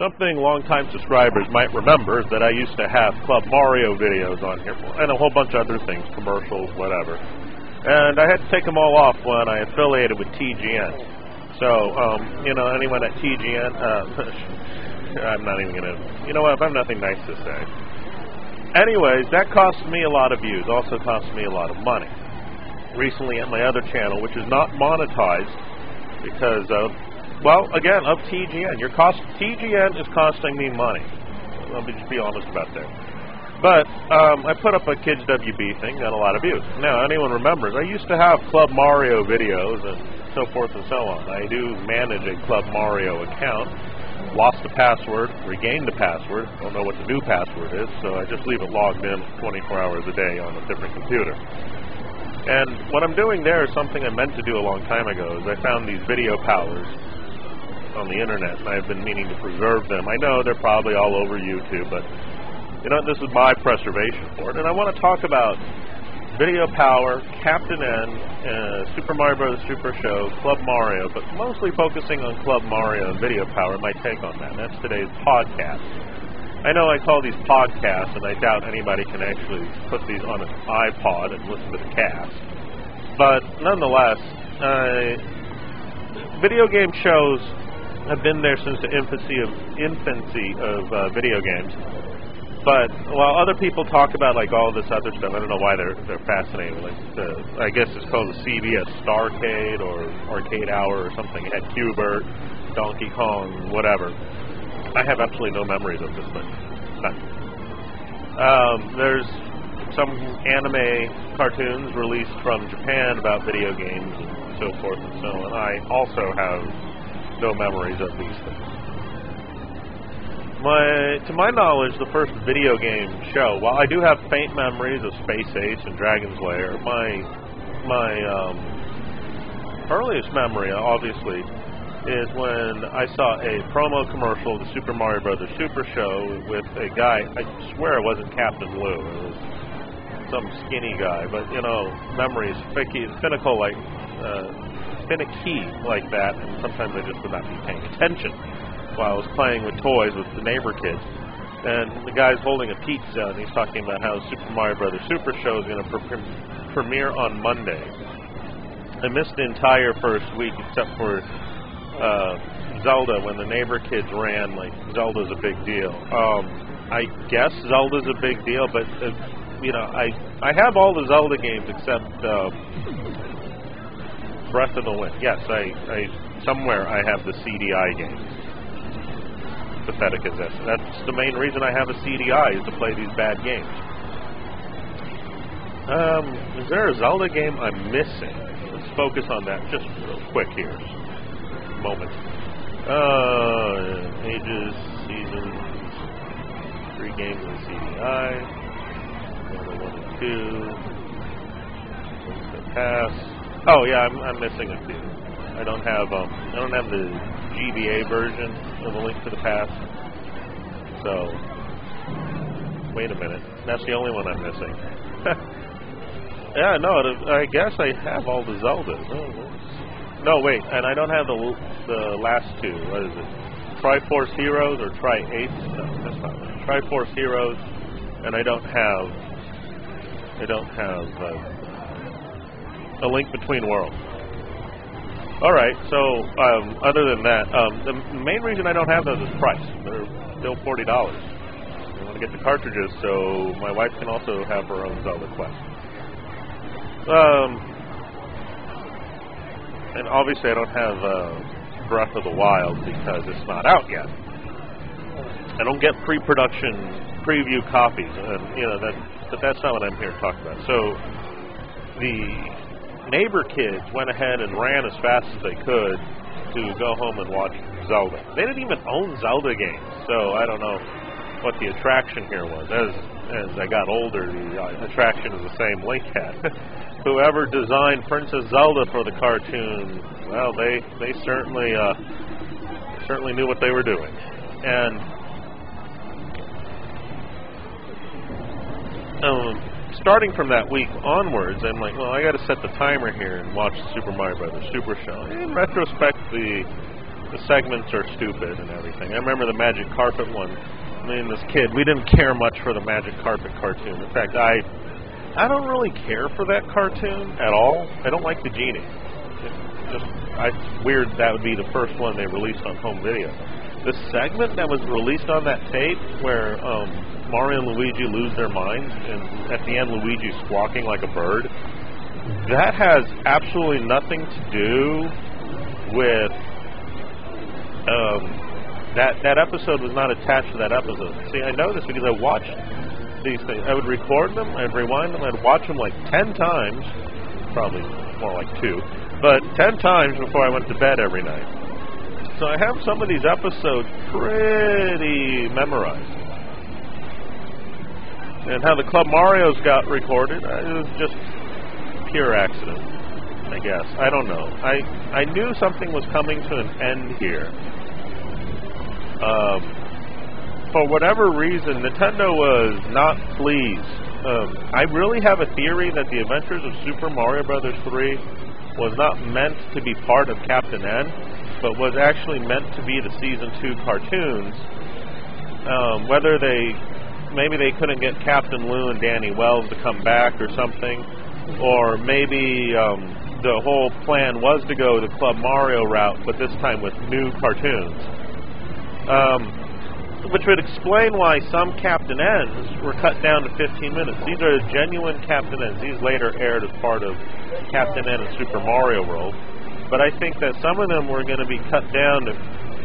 Something longtime subscribers might remember is that I used to have Club Mario videos on here and a whole bunch of other things, commercials, whatever. And I had to take them all off when I affiliated with TGN. So, um, you know, anyone at TGN, uh, I'm not even going to, you know what, I have nothing nice to say. Anyways, that cost me a lot of views, also cost me a lot of money. Recently at my other channel, which is not monetized because of, well, again, of TGN. Your cost, TGN is costing me money. Let me just be honest about that. But um, I put up a Kids WB thing, got a lot of views. Now, anyone remembers, I used to have Club Mario videos and so forth and so on. I do manage a Club Mario account lost the password, regained the password, don't know what the new password is, so I just leave it logged in 24 hours a day on a different computer. And what I'm doing there is something I meant to do a long time ago, is I found these video powers on the internet, and I've been meaning to preserve them. I know they're probably all over YouTube, but you know, this is my preservation for it, and I want to talk about Video Power, Captain N, uh, Super Mario Bros. Super Show, Club Mario, but mostly focusing on Club Mario and Video Power, my take on that. That's today's podcast. I know I call these podcasts, and I doubt anybody can actually put these on an iPod and listen to the cast. But nonetheless, uh, video game shows have been there since the infancy of infancy of uh, video games but while other people talk about like all this other stuff, I don't know why they're they're fascinated. Like the, I guess it's called the CBS Starcade or Arcade Hour or something. It had Q*bert, Donkey Kong, whatever. I have absolutely no memories of this, none. Um, there's some anime cartoons released from Japan about video games and so forth and so on. I also have no memories of these things. My, to my knowledge, the first video game show. While I do have faint memories of Space Ace and Dragon's Lair, my my um, earliest memory, obviously, is when I saw a promo commercial of the Super Mario Brothers Super Show with a guy. I swear it wasn't Captain Lou. It was some skinny guy, but you know, memories, ficky, finical like uh, finicky like that, and sometimes I just would not be paying attention while I was playing with toys with the neighbor kids. And the guy's holding a pizza, and he's talking about how Super Mario Brothers Super Show is going to pre premiere on Monday. I missed the entire first week except for uh, Zelda when the neighbor kids ran. Like Zelda's a big deal. Um, I guess Zelda's a big deal, but uh, you know, I I have all the Zelda games except uh, Breath of the Wind. Yes, I, I somewhere I have the CDI games pathetic as this. That's the main reason I have a CDI is to play these bad games. Um, is there a Zelda game I'm missing? Let's focus on that just real quick here. Moment. Uh, ages, seasons, three games in CDI. One, one and two. Pass. Oh yeah, I'm, I'm missing a few. I don't have um, I don't have the GBA version of A Link to the Past. So, wait a minute. That's the only one I'm missing. yeah, no, I guess I have all the Zeldas. Oh, no, wait, and I don't have the the last two. What is it? Triforce Heroes or Tri Eight? No, that's not right. Triforce Heroes, and I don't have. I don't have uh, a Link Between Worlds. All right. So, um, other than that, um, the main reason I don't have those is price. They're still forty dollars. I want to get the cartridges so my wife can also have her own Zelda Quest. Um, and obviously, I don't have uh, Breath of the Wild because it's not out yet. I don't get pre-production preview copies, and you know that. But that's not what I'm here to talk about. So, the neighbor kids went ahead and ran as fast as they could to go home and watch Zelda. They didn't even own Zelda games, so I don't know what the attraction here was. As as I got older, the uh, attraction is the same Link had. Whoever designed Princess Zelda for the cartoon, well, they they certainly uh, certainly knew what they were doing, and um, starting from that week onwards, I'm like, well, I got to set the timer here and watch Super Mario Brothers Super Show. In retrospect, the the segments are stupid and everything. I remember the Magic Carpet one. Me and this kid, we didn't care much for the Magic Carpet cartoon. In fact, I I don't really care for that cartoon at all. I don't like the genie. It's just I, it's weird that would be the first one they released on home video. The segment that was released on that tape where um, Mario and Luigi lose their minds and at the end Luigi's squawking like a bird, that has absolutely nothing to do with um, that that episode was not attached to that episode. See, I know this because I watched these things. I would record them, I'd rewind them, I'd watch them like ten times, probably more like two, but ten times before I went to bed every night. So I have some of these episodes pretty memorized. And how the Club Mario's got recorded, uh, it was just pure accident, I guess. I don't know. I I knew something was coming to an end here. Um, for whatever reason, Nintendo was not pleased. Um, I really have a theory that the Adventures of Super Mario Brothers 3 was not meant to be part of Captain N, but was actually meant to be the season two cartoons. Um, whether they maybe they couldn't get Captain Lou and Danny Wells to come back or something, or maybe um, the whole plan was to go the Club Mario route, but this time with new cartoons. Um, which would explain why some Captain N's were cut down to 15 minutes. These are genuine Captain N's. These later aired as part of Captain N and Super Mario World. But I think that some of them were going to be cut down to,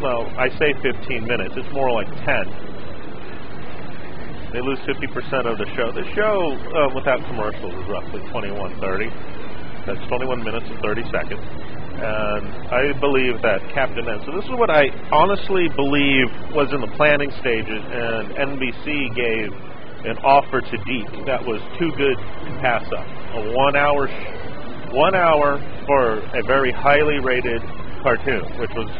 well, I say 15 minutes. It's more like 10. They lose 50% of the show. The show, uh, without commercials, is roughly 21.30. That's 21 minutes and 30 seconds and I believe that Captain N. So this is what I honestly believe was in the planning stages, and NBC gave an offer to DiC that was too good to pass up. A one-hour, one hour for a very highly rated cartoon, which was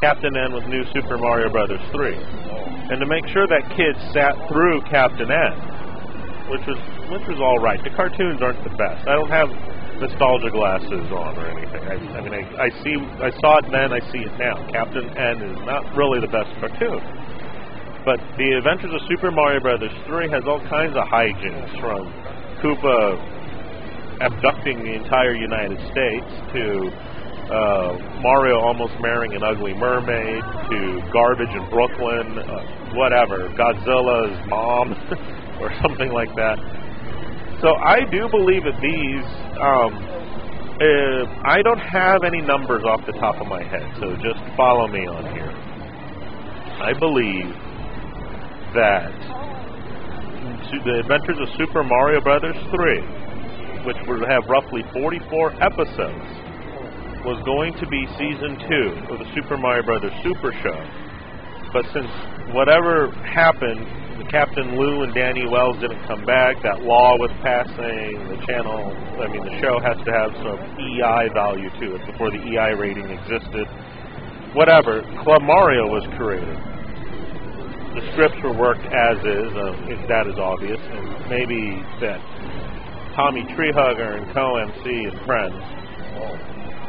Captain N with New Super Mario Brothers 3, and to make sure that kids sat through Captain N, which was which was all right. The cartoons aren't the best. I don't have nostalgia glasses on or anything. I, I mean, I, I see, I saw it then, I see it now. Captain N is not really the best cartoon, but The Adventures of Super Mario Brothers 3 has all kinds of hijinks from Koopa abducting the entire United States to uh, Mario almost marrying an ugly mermaid to garbage in Brooklyn, uh, whatever, Godzilla's mom or something like that. So I do believe that these, um, uh, I don't have any numbers off the top of my head, so just follow me on here. I believe that the Adventures of Super Mario Brothers 3, which would have roughly 44 episodes, was going to be season 2 of the Super Mario Brothers Super Show. But since whatever happened the Captain Lou and Danny Wells didn't come back. That law was passing. The channel, I mean, the show has to have some EI value to it before the EI rating existed. Whatever. Club Mario was created. The scripts were worked as is, uh, if that is obvious, and maybe that Tommy Treehugger and co-MC and friends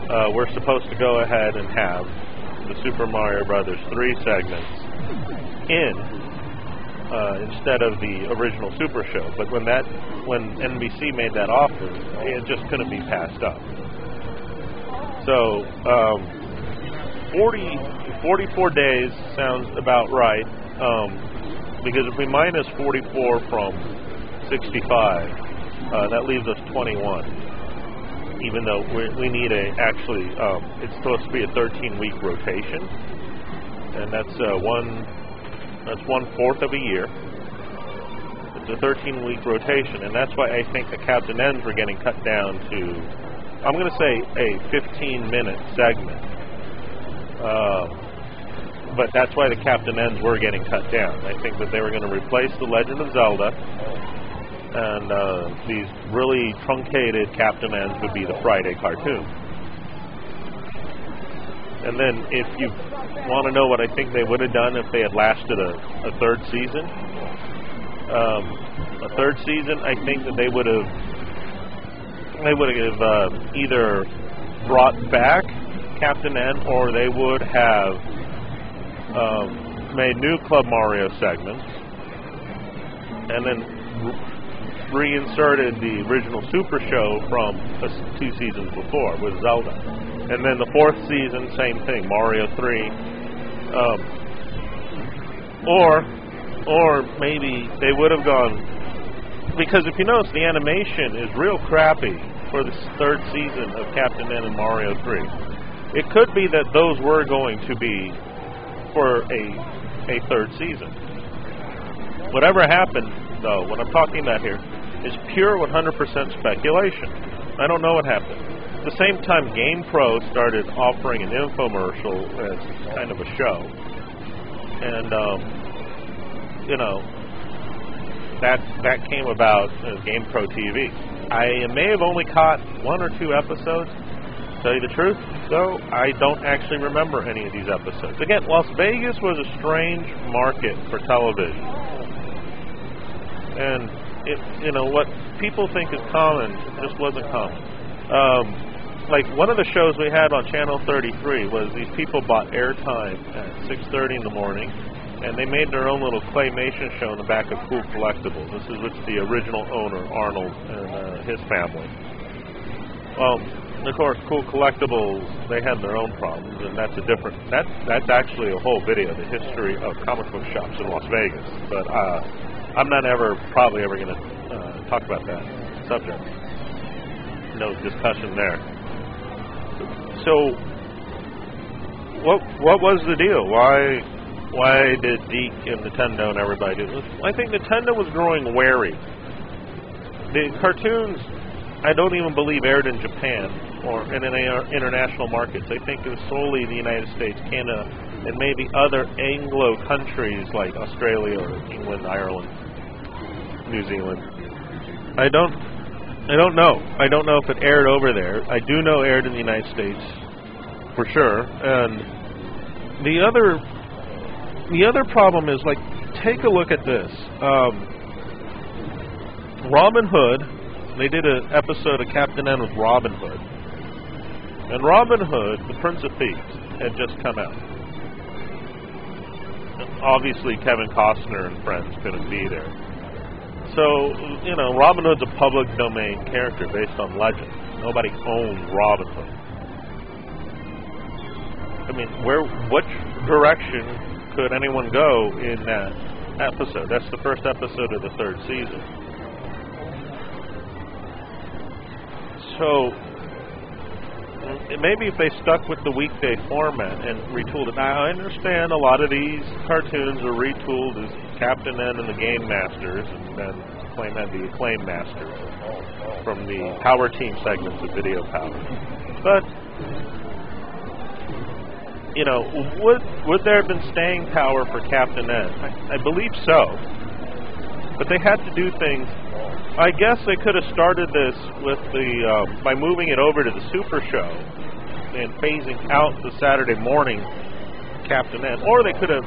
uh, were supposed to go ahead and have the Super Mario Brothers 3 segments in uh, instead of the original Super Show. But when that when NBC made that offer, it just couldn't be passed up. So um, 40, 44 days sounds about right. Um, because if we minus 44 from 65, uh, that leaves us 21. Even though we need a actually, um, it's supposed to be a 13 week rotation, and that's uh, one that's one fourth of a year. It's a 13 week rotation, and that's why I think the Captain N's were getting cut down to, I'm going to say, a 15 minute segment. Uh, but that's why the Captain N's were getting cut down. I think that they were going to replace The Legend of Zelda, and uh, these really truncated Captain N's would be the Friday cartoon. And then if you want to know what I think they would have done if they had lasted a, a third season, um, a third season, I think that they would have they would have uh, either brought back Captain N, or they would have um, made new Club Mario segments and then reinserted the original Super Show from two seasons before with Zelda. And then the fourth season, same thing, Mario 3. Um, or, or maybe they would have gone because if you notice, the animation is real crappy for the third season of Captain N and Mario 3. It could be that those were going to be for a a third season. Whatever happened, though, what I'm talking about here is pure 100% speculation. I don't know what happened. At the same time, GamePro started offering an infomercial as kind of a show, and um, you know that that came about as GamePro TV. I may have only caught one or two episodes. Tell you the truth, though, I don't actually remember any of these episodes. Again, Las Vegas was a strange market for television, and it, you know what people think is common just wasn't common. Um, like one of the shows we had on Channel 33 was these people bought airtime at 6:30 in the morning and they made their own little claymation show in the back of Cool Collectibles. This is with the original owner, Arnold, and uh, his family. Well, of course, Cool Collectibles, they had their own problems, and that's a different. That that's actually a whole video, the history of comic book shops in Las Vegas. But uh, I'm not ever, probably ever going to uh, talk about that subject. No discussion there. So, what what was the deal? Why why did DiC and Nintendo and everybody do this? I think Nintendo was growing wary. The cartoons, I don't even believe aired in Japan or in any international markets. I think it was solely the United States, Canada, and maybe other Anglo countries like Australia or England, Ireland, New Zealand. I don't, I don't know. I don't know if it aired over there. I do know aired in the United States for sure, and the other the other problem is like take a look at this. Um, Robin Hood, they did an episode of Captain N with Robin Hood, and Robin Hood, the Prince of Thieves, had just come out. Obviously, Kevin Costner and friends couldn't be there. So, you know, Robin Hood's a public domain character based on legend. Nobody owned Robin Hood. I mean, where, which direction could anyone go in that episode? That's the first episode of the third season. So maybe if they stuck with the weekday format and retooled it. Now I understand a lot of these cartoons are retooled as Captain N and the Game Masters, and then claim that the Acclaim Masters from the Power Team segments of Video Power. But you know, would would there have been staying power for Captain N? I, I believe so, but they had to do things. I guess they could have started this with the um, by moving it over to the Super Show and phasing out the Saturday morning Captain N, or they could have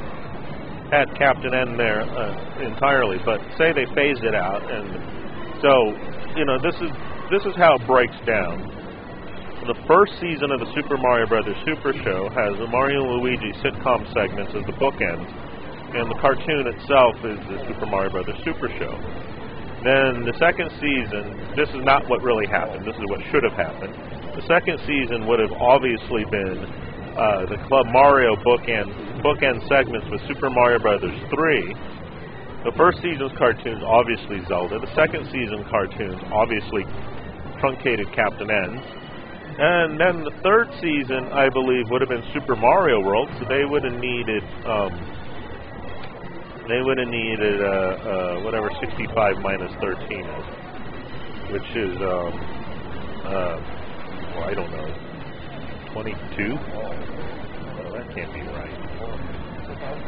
had Captain N there uh, entirely. But say they phased it out, and so you know this is this is how it breaks down the first season of the Super Mario Brothers Super Show has the Mario and Luigi sitcom segments as the bookends, and the cartoon itself is the Super Mario Brothers Super Show. Then the second season, this is not what really happened. This is what should have happened. The second season would have obviously been uh, the Club Mario bookend bookend segments with Super Mario Brothers 3. The first season's cartoons obviously Zelda. The second season cartoons obviously truncated Captain N. And then the third season, I believe, would have been Super Mario World, so they would have needed, um, they would have needed uh, uh, whatever 65 minus 13 is, which is, um, uh, well, I don't know, 22. Well, that can't be right.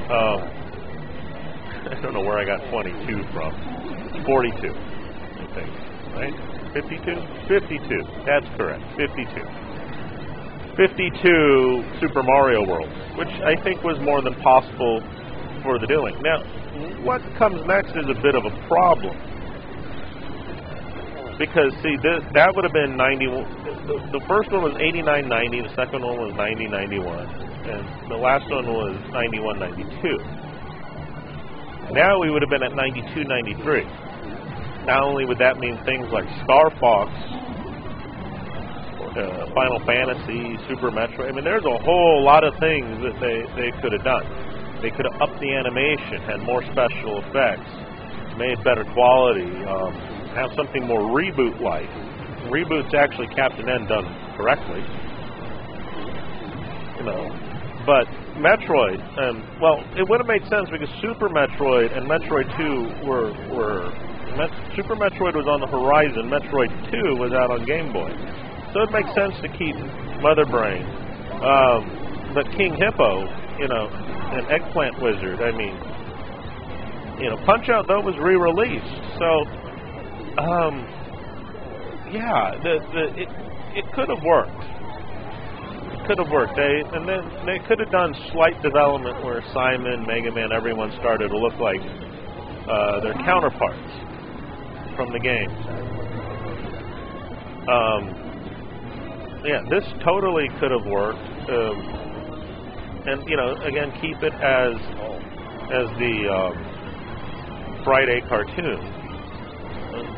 Um, I don't know where I got 22 from. 42, I think, right? 52? 52. That's correct. 52. 52 Super Mario World, which I think was more than possible for the doing. Now, what comes next is a bit of a problem. because see, this, that would have been 90. The, the first one was 89.90. The second one was 90.91, and the last one was 91, 92. Now we would have been at 92, 93. Not only would that mean things like Star Fox, uh, Final Fantasy, Super Metroid. I mean, there's a whole lot of things that they they could have done. They could have upped the animation, had more special effects, made better quality. Um, have something more reboot-like. Reboot's actually Captain N done correctly. You know, but Metroid, um, well, it would have made sense because Super Metroid and Metroid 2 were were Met Super Metroid was on the horizon. Metroid 2 was out on Game Boy, so it makes sense to keep Mother Brain. Um, but King Hippo, you know, an Eggplant Wizard. I mean, you know, Punch Out though was re-released, so um, yeah, the, the, it, it could have worked. Could have worked. They and then they could have done slight development where Simon, Mega Man, everyone started to look like uh, their counterparts from the game. Um, yeah, this totally could have worked. Um, and you know, again, keep it as as the um, Friday cartoon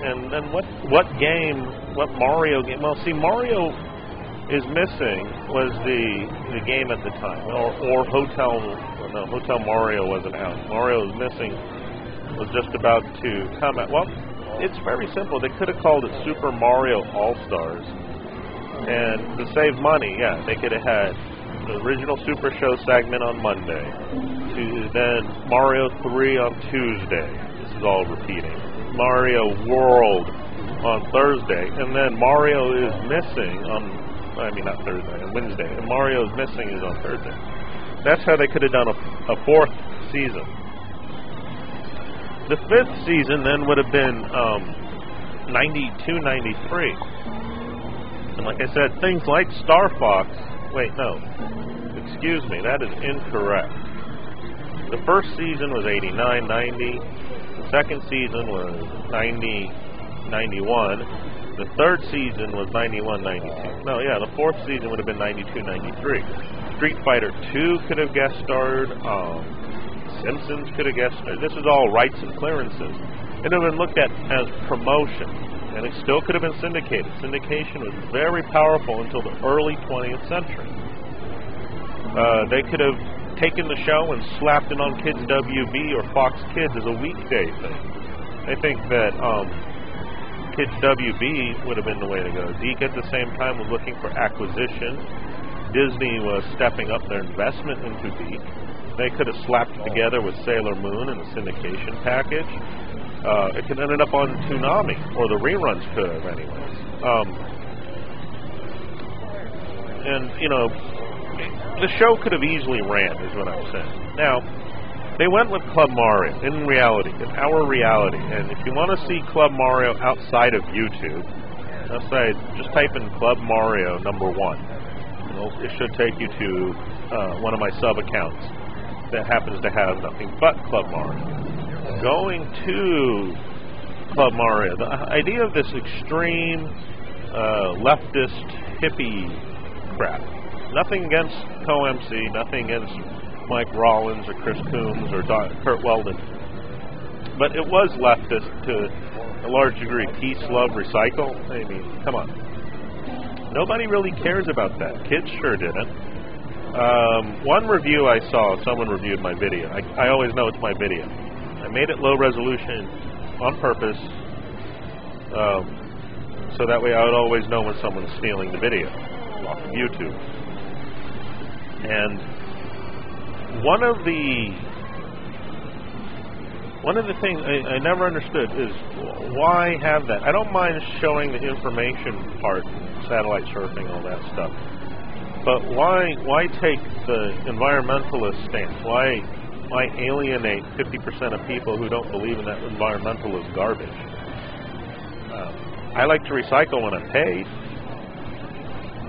and then what what game, what Mario game? Well, see, Mario is missing was the the game at the time, or or Hotel no Hotel Mario wasn't out. Mario is missing was just about to come out. Well, it's very simple. They could have called it Super Mario All Stars, and to save money, yeah, they could have had the original Super Show segment on Monday, to then Mario 3 on Tuesday. This is all repeating Mario World on Thursday, and then Mario is missing on, I mean, not Thursday, on Wednesday, and Mario is missing is on Thursday. That's how they could have done a, a fourth season. The fifth season then would have been um, 92 93. And like I said, things like Star Fox. Wait, no. Excuse me, that is incorrect. The first season was 89 90 second season was 90, 91. The third season was 91, 92. No, yeah, the fourth season would have been 92, 93. Street Fighter 2 could have guest starred. Um, Simpsons could have guest starred. This is all rights and clearances. It would have been looked at as promotion, and it still could have been syndicated. Syndication was very powerful until the early 20th century. Uh, they could have taken the show and slapped it on Kids WB or Fox Kids as a weekday thing. I think that um, Kids WB would have been the way to go. DiC at the same time was looking for acquisition. Disney was stepping up their investment into DiC. They could have slapped it together with Sailor Moon and the syndication package. Uh, it could have ended up on Toonami, or the reruns could have, anyways. Um, and, you know, the show could have easily ran, is what I'm saying. Now, they went with Club Mario in reality, in our reality. And if you want to see Club Mario outside of YouTube, let's say just type in Club Mario number one. It should take you to uh, one of my sub accounts that happens to have nothing but Club Mario. Going to Club Mario, the idea of this extreme uh, leftist hippie crap Nothing against Co-MC, nothing against Mike Rawlins or Chris Coombs or Don, Curt Weldon. But it was leftist to a large degree. Peace, love, recycle. I mean, come on. Nobody really cares about that. Kids sure didn't. Um, one review I saw, someone reviewed my video. I, I always know it's my video. I made it low resolution on purpose, um, so that way I would always know when someone's stealing the video off of YouTube. And one of the one of the things I, I never understood is why have that. I don't mind showing the information part, satellite surfing, all that stuff. But why why take the environmentalist stance? Why why alienate 50% of people who don't believe in that environmentalist garbage? Uh, I like to recycle when I'm paid,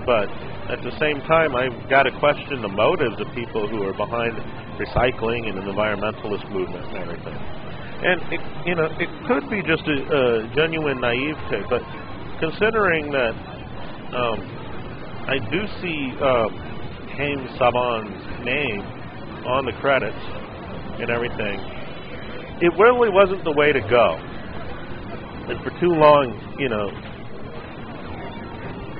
but at the same time, I've got to question the motives of people who are behind recycling and the environmentalist movement and everything. And it, you know, it could be just a, a genuine naivete, but considering that um, I do see uh, Haim Saban's name on the credits and everything, it really wasn't the way to go. And for too long, you know,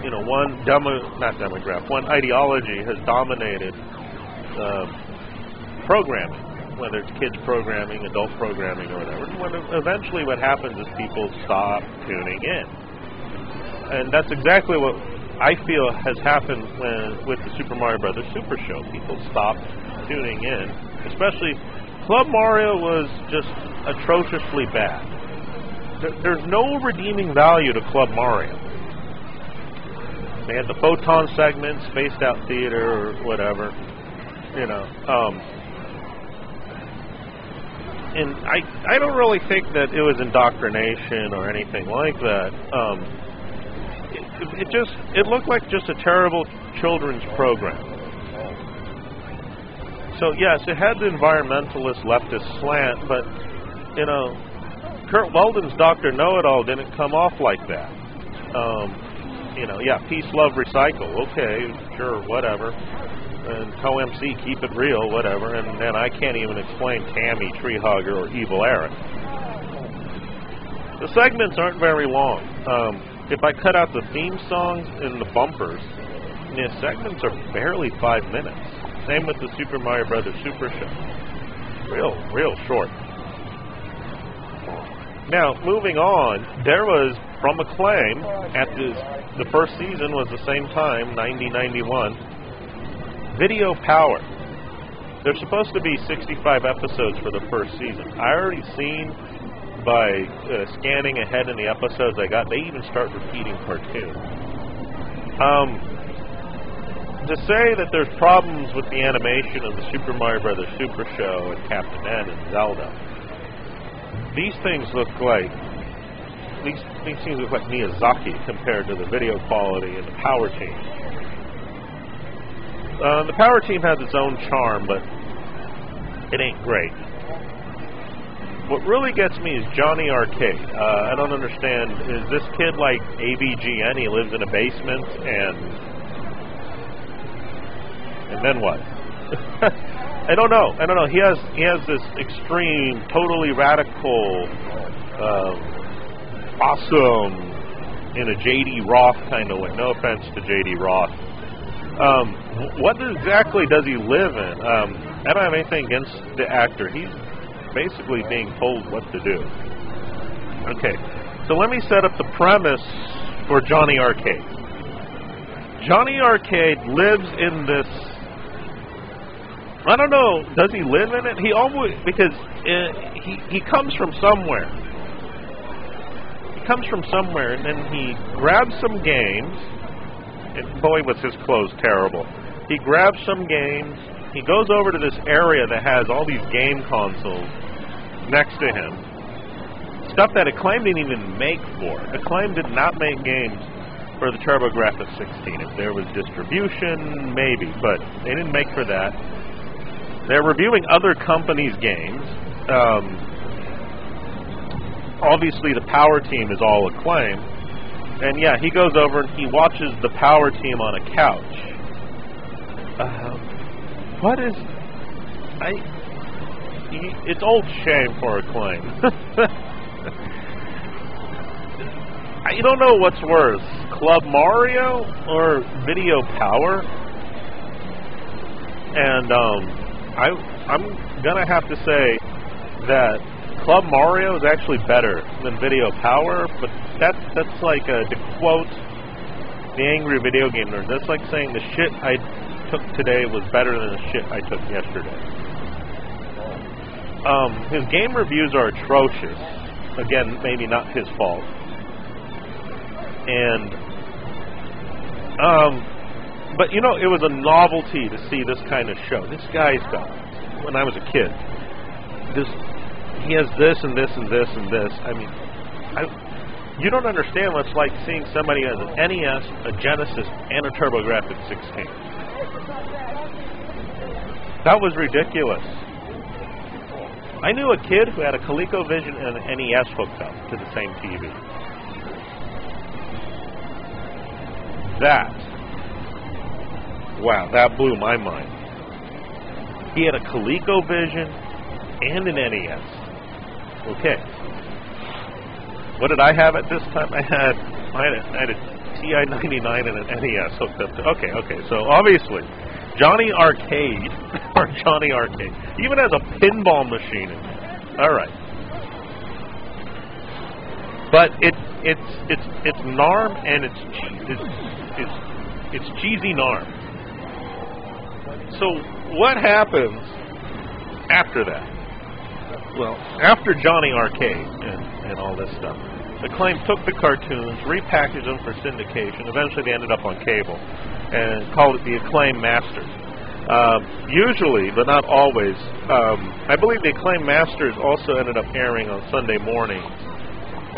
you know, one demo, not demographic, one ideology has dominated uh, programming, whether it's kids programming, adult programming, or whatever. When eventually, what happens is people stop tuning in, and that's exactly what I feel has happened when, with the Super Mario Brothers Super Show. People stopped tuning in, especially Club Mario was just atrociously bad. There's no redeeming value to Club Mario they had the photon segments, spaced out theater, or whatever. You know. Um, and I I don't really think that it was indoctrination or anything like that. Um, it, it just it looked like just a terrible children's program. So yes, it had the environmentalist leftist slant, but you know, Curt Weldon's Doctor Know It All didn't come off like that. Um, you know, yeah, peace, love, recycle. Okay, sure, whatever. And co-MC, keep it real, whatever. And then I can't even explain Tammy, Tree Hugger, or Evil Eric. The segments aren't very long. Um, if I cut out the theme songs and the bumpers, the segments are barely five minutes. Same with the Super Mario Brothers Super Show. Real, real short. Now, moving on, there was from Acclaim at the the first season was the same time, 90-91. Video Power. There's supposed to be 65 episodes for the first season. I already seen by uh, scanning ahead in the episodes I got, they even start repeating cartoons. Um, to say that there's problems with the animation of the Super Mario Brothers Super Show and Captain N and Zelda these things look like these these things look like Miyazaki compared to the video quality and the Power Team. Uh, the Power Team has its own charm, but it ain't great. What really gets me is Johnny Arcade. Uh, I don't understand. Is this kid like AVGN? He lives in a basement, and and then what? I don't know. I don't know. He has he has this extreme, totally radical, uh, awesome in a J.D. Roth kind of way. No offense to J.D. Roth. Um, what exactly does he live in? Um, I don't have anything against the actor. He's basically being told what to do. Okay, so let me set up the premise for Johnny Arcade. Johnny Arcade lives in this I don't know. Does he live in it? He almost because uh, he he comes from somewhere. Comes from somewhere, and then he grabs some games. And boy, was his clothes terrible. He grabs some games. He goes over to this area that has all these game consoles next to him. Stuff that Acclaim didn't even make for. Acclaim did not make games for the TurboGrafx 16. If there was distribution, maybe, but they didn't make for that. They're reviewing other companies' games. Um, obviously, the Power Team is all acclaim. And yeah, he goes over and he watches the Power Team on a couch. Uh, what is. I. It's old shame for acclaim. I don't know what's worse, Club Mario or Video Power. And um, I I'm gonna have to say that Club Mario is actually better than Video Power, but that's that's like a, to quote the angry video game nerd. That's like saying the shit I took today was better than the shit I took yesterday. Um, his game reviews are atrocious. Again, maybe not his fault. And um, but you know, it was a novelty to see this kind of show. This guy's got, when I was a kid, this, he has this and this and this and this. I mean, I, you don't understand what it's like seeing somebody has an NES, a Genesis, and a TurboGrafx 16. That was ridiculous. I knew a kid who had a ColecoVision and an NES hooked up to the same TV. That, wow, that blew my mind. He had a ColecoVision and an NES. Okay. What did I have at this time? I had I had a, I had a TI-99 and an NES hooked up to. Okay, okay. So obviously, Johnny Arcade or Johnny Arcade even has a pinball machine in. All right. But it it's it's it's NARM and it's it's it's it's cheesy NARM. So what happens after that? Well, after Johnny Arcade and, and all this stuff, Acclaim took the cartoons, repackaged them for syndication. Eventually, they ended up on cable and called it the Acclaim Masters. Uh, usually, but not always, um, I believe the Acclaim Masters also ended up airing on Sunday mornings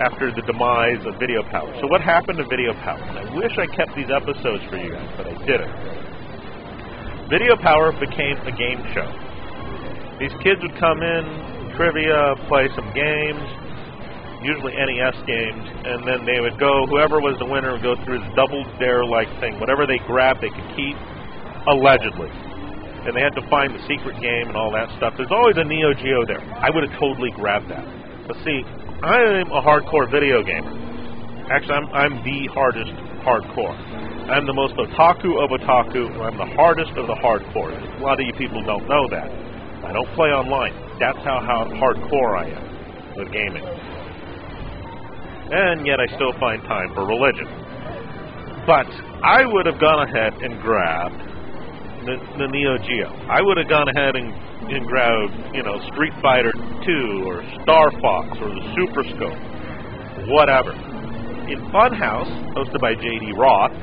after the demise of Video Power. So what happened to Video Power? I wish I kept these episodes for you guys, but I didn't. Video Power became a game show. These kids would come in, trivia, play some games, usually NES games, and then they would go, whoever was the winner would go through this double dare like thing. Whatever they grabbed, they could keep, allegedly. And they had to find the secret game and all that stuff. There's always a Neo Geo there. I would have totally grabbed that. But see, I'm a hardcore video gamer. Actually, I'm, I'm the hardest hardcore. I'm the most otaku of otaku, and I'm the hardest of the hardcore. A lot of you people don't know that. I don't play online. That's how, how hardcore I am with gaming. And yet I still find time for religion. But I would have gone ahead and grabbed the, the Neo Geo. I would have gone ahead and, and grabbed, you know, Street Fighter 2 or Star Fox or the Super Scope, whatever. In Funhouse, hosted by J.D. Roth,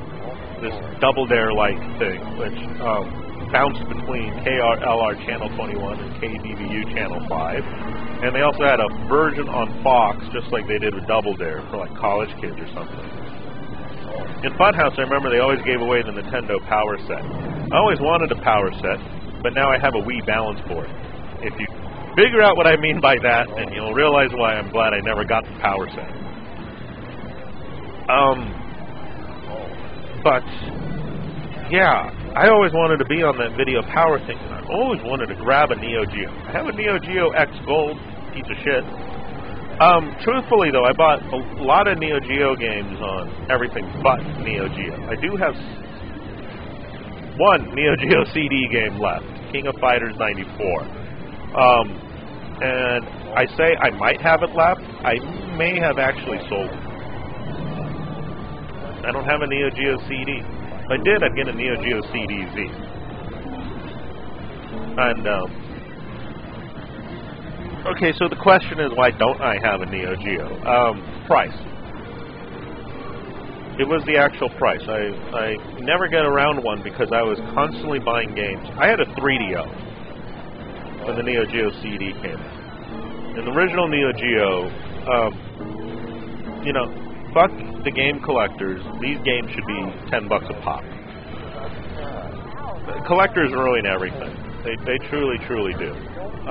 this Double Dare like thing, which um, bounced between KRLR Channel 21 and KVVU Channel 5. And they also had a version on Fox, just like they did with Double Dare for like college kids or something. In Funhouse, I remember they always gave away the Nintendo Power Set. I always wanted a Power Set, but now I have a Wii Balance Board. If you figure out what I mean by that, then you'll realize why I'm glad I never got the Power Set. Um, but yeah, I always wanted to be on that video power thing, and I always wanted to grab a Neo Geo. I have a Neo Geo X Gold, piece of shit. Um, truthfully though, I bought a lot of Neo Geo games on everything but Neo Geo. I do have one Neo Geo CD game left, King of Fighters 94. Um, and I say I might have it left. I may have actually sold it. I don't have a Neo Geo CD. If I did, I'd get a Neo Geo CD-Z. And, um, okay, so the question is, why don't I have a Neo Geo? Um, price. It was the actual price. I, I never got around one because I was constantly buying games. I had a 3DO when the Neo Geo CD came In the original Neo Geo, um, you know, fuck the game collectors. These games should be 10 bucks a pop. Collectors ruin everything. They, they truly, truly do.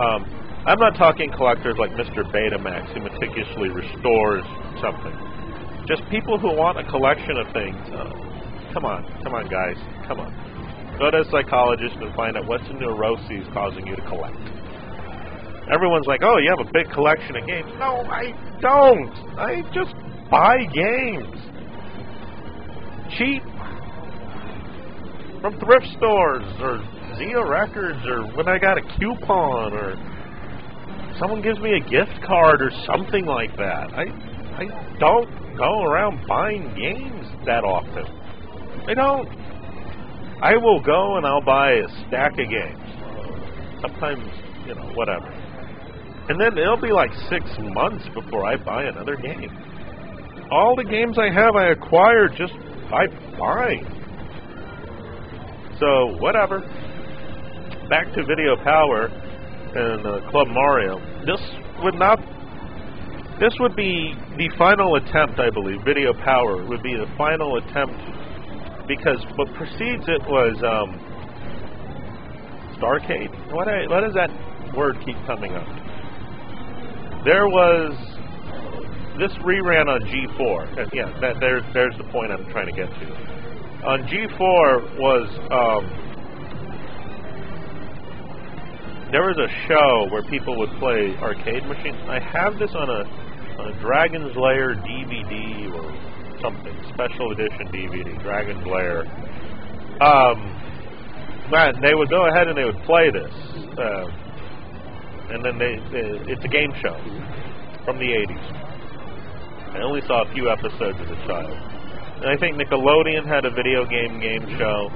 Um, I'm not talking collectors like Mr. Betamax who meticulously restores something. Just people who want a collection of things. Uh, come on, come on, guys, come on. Go to a psychologist and find out what's the neuroses causing you to collect. Everyone's like, oh, you have a big collection of games. No, I don't. I just buy games. Cheap. From thrift stores or Zia Records or when I got a coupon or someone gives me a gift card or something like that. I I don't go around buying games that often. I don't. I will go and I'll buy a stack of games. Sometimes, you know, whatever. And then it'll be like six months before I buy another game. All the games I have, I acquired just by buying. So, whatever. Back to Video Power and uh, Club Mario. This would not this would be the final attempt, I believe. Video Power would be the final attempt because what precedes it was um, Starcade. What, I, what does that word keep coming up? there was this reran on G4. And yeah, that, there's there's the point I'm trying to get to. On G4 was um, there was a show where people would play arcade machines. I have this on a on a Dragon's Lair DVD or something special edition DVD, Dragon's Lair. Um, man, they would go ahead and they would play this, uh, and then they, they it's a game show from the 80s. I only saw a few episodes as a child. And I think Nickelodeon had a video game game show.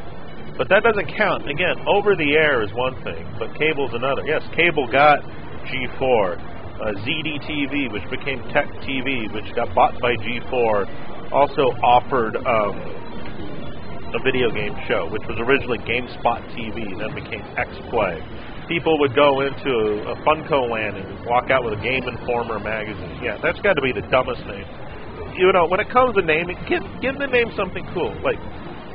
But that doesn't count. Again, over the air is one thing, but cable's another. Yes, cable got G4. Uh, ZDTV, which became Tech TV, which got bought by G4, also offered um, a video game show, which was originally GameSpot TV, then became X Play. People would go into a FuncoLand and walk out with a Game Informer magazine. Yeah, that's got to be the dumbest name. You know, when it comes to naming, give give the name something cool. Like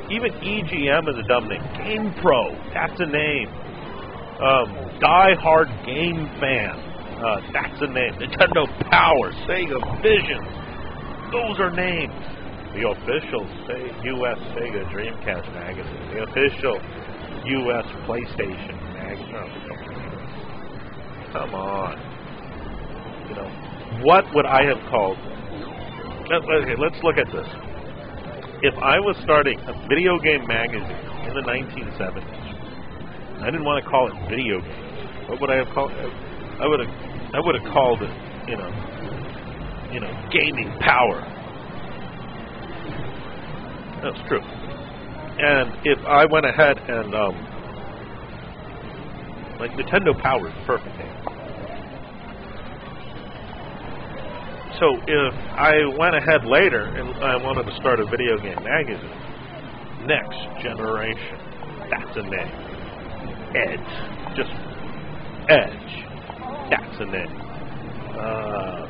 even EGM is a dumb name. Game Pro, that's a name. Um, Die Hard Game Fan, uh, that's a name. Nintendo Power, Sega Vision, those are names. The official U.S. Sega Dreamcast magazine, the official U.S. PlayStation magazine. Come on. You know, what would I have called? Okay, let's look at this if I was starting a video game magazine in the 1970s, I didn't want to call it video games. What would I have called it? I would have, I would have called it, you know, you know, gaming power. That's true. And if I went ahead and, um, like Nintendo Power is perfect name. So if I went ahead later and I wanted to start a video game magazine, Next Generation, that's a name. Edge, just Edge, that's a name. Uh,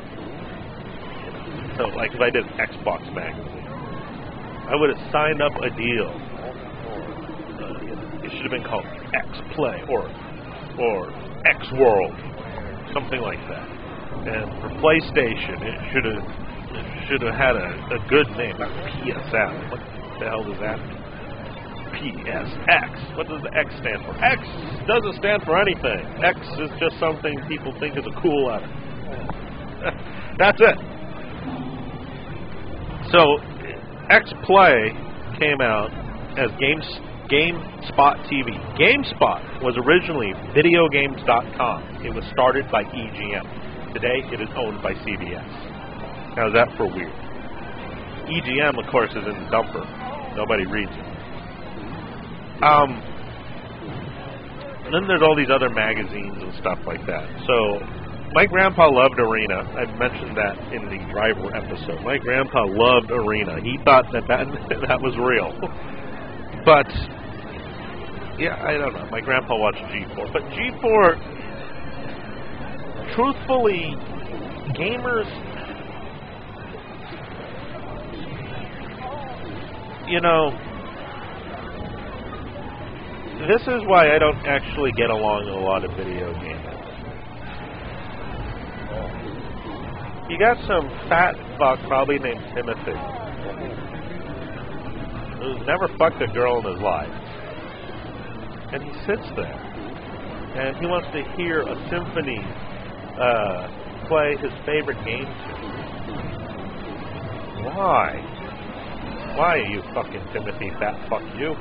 so like if I did Xbox magazine, I would have signed up a deal. Uh, it should have been called X Play or or X World, something like that. And for PlayStation, it should have should have had a, a good name, not PSF. What the hell does that mean? PSX. What does the X stand for? X doesn't stand for anything. X is just something people think is a cool letter. That's it. So, X Play came out as Games GameSpot TV. GameSpot was originally VideoGames.com. It was started by EGM. Today, it is owned by CBS. How's that for weird? EGM, of course, is in the dumper. Nobody reads it. Um, and then there's all these other magazines and stuff like that. So, my grandpa loved Arena. I mentioned that in the driver episode. My grandpa loved Arena. He thought that that, that was real. But, yeah, I don't know. My grandpa watched G4. But G4 truthfully, gamers, you know, this is why I don't actually get along with a lot of video gamers. You got some fat fuck probably named Timothy who's never fucked a girl in his life. And he sits there and he wants to hear a symphony uh, play his favorite game to. Why? Why are you fucking Timothy fat fuck you?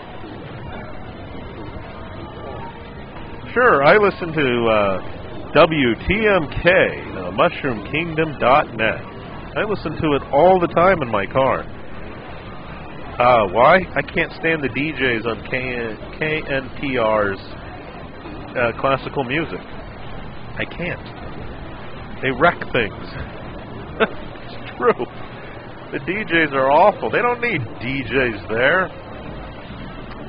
Sure, I listen to uh, WTMK, uh, MushroomKingdom.net. I listen to it all the time in my car. Uh, why? I can't stand the DJs on KN- KNTR's uh, classical music. I can't. They wreck things. it's true. The DJs are awful. They don't need DJs there.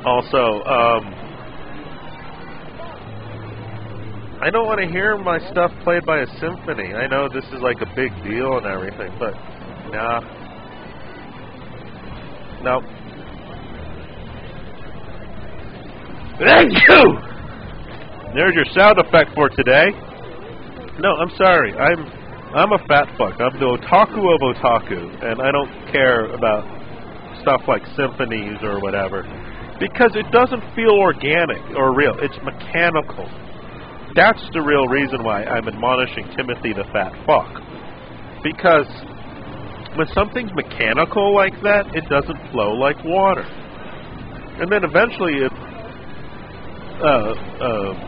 Also, um, I don't want to hear my stuff played by a symphony. I know this is like a big deal and everything, but nah. No. Thank you! There's your sound effect for today. No, I'm sorry. I'm I'm a fat fuck. I'm the otaku of otaku, and I don't care about stuff like symphonies or whatever because it doesn't feel organic or real. It's mechanical. That's the real reason why I'm admonishing Timothy the fat fuck. Because when something's mechanical like that, it doesn't flow like water. And then eventually it uh, uh,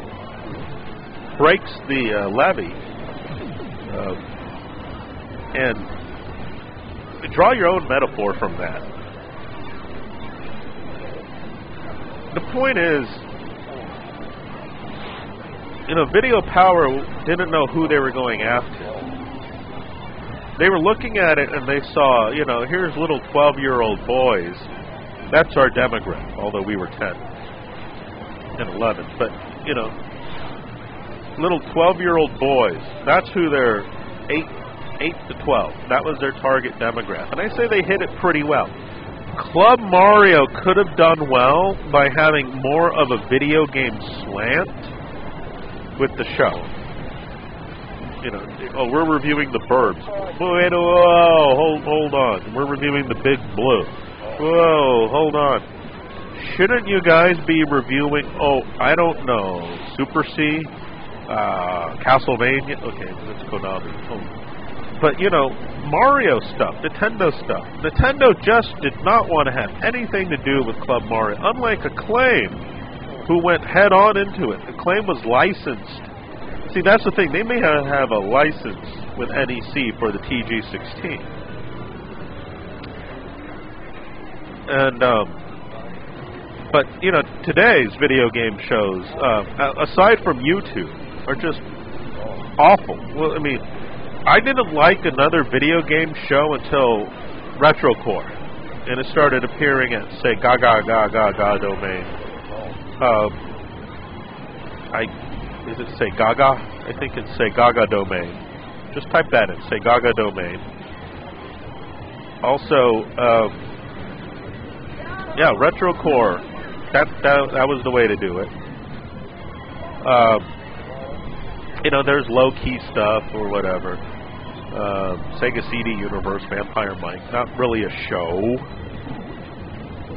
breaks the uh, levee. Uh, and draw your own metaphor from that. The point is, you know, Video Power didn't know who they were going after. They were looking at it and they saw, you know, here's little 12 year old boys. That's our demographic, although we were 10 and 11. But, you know, little 12 year old boys, that's who they're 8, 8 to 12. That was their target demographic. And I say they hit it pretty well. Club Mario could have done well by having more of a video game slant with the show. You know, oh, we're reviewing the Burbs. Wait, whoa, hold, hold on. We're reviewing the Big Blue. Whoa, hold on. Shouldn't you guys be reviewing? Oh, I don't know. Super C, uh, Castlevania. Okay, that's Konami. Oh. But you know, Mario stuff, Nintendo stuff. Nintendo just did not want to have anything to do with Club Mario. Unlike Acclaim, who went head on into it. The claim was licensed. See, that's the thing. They may have a license with NEC for the TG16. And, um, but, you know, today's video game shows, uh, aside from YouTube, are just awful. Well, I mean, I didn't like another video game show until RetroCore. And it started appearing at, say, Gaga Gaga Gaga Domain uh, I is it say Gaga? I think it's say Gaga domain. Just type that in. Say Gaga domain. Also, uh, yeah, RetroCore. That, that that was the way to do it. Uh, you know, there's low key stuff or whatever. Uh, Sega CD Universe, Vampire Mike. Not really a show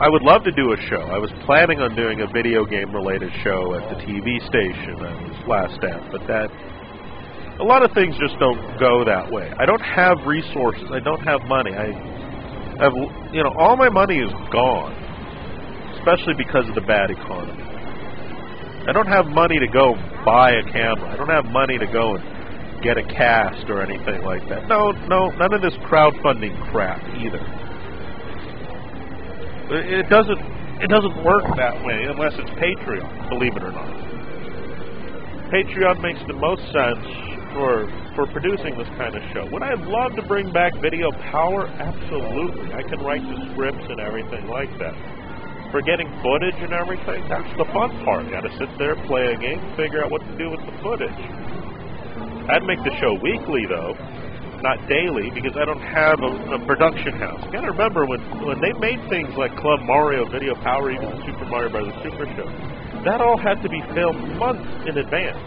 I would love to do a show. I was planning on doing a video game related show at the TV station I was last at, but that a lot of things just don't go that way. I don't have resources. I don't have money. I have you know all my money is gone, especially because of the bad economy. I don't have money to go buy a camera. I don't have money to go and get a cast or anything like that. No, no, none of this crowdfunding crap either. It doesn't it doesn't work that way unless it's Patreon, believe it or not. Patreon makes the most sense for for producing this kind of show. Would I love to bring back video power? Absolutely. I can write the scripts and everything like that. For getting footage and everything, that's the fun part. You gotta sit there, play a game, figure out what to do with the footage. I'd make the show weekly though, not daily, because I don't have a, a production house. You got to remember when when they made things like Club Mario, Video Power, even Super Mario Brothers Super Show, that all had to be filmed months in advance.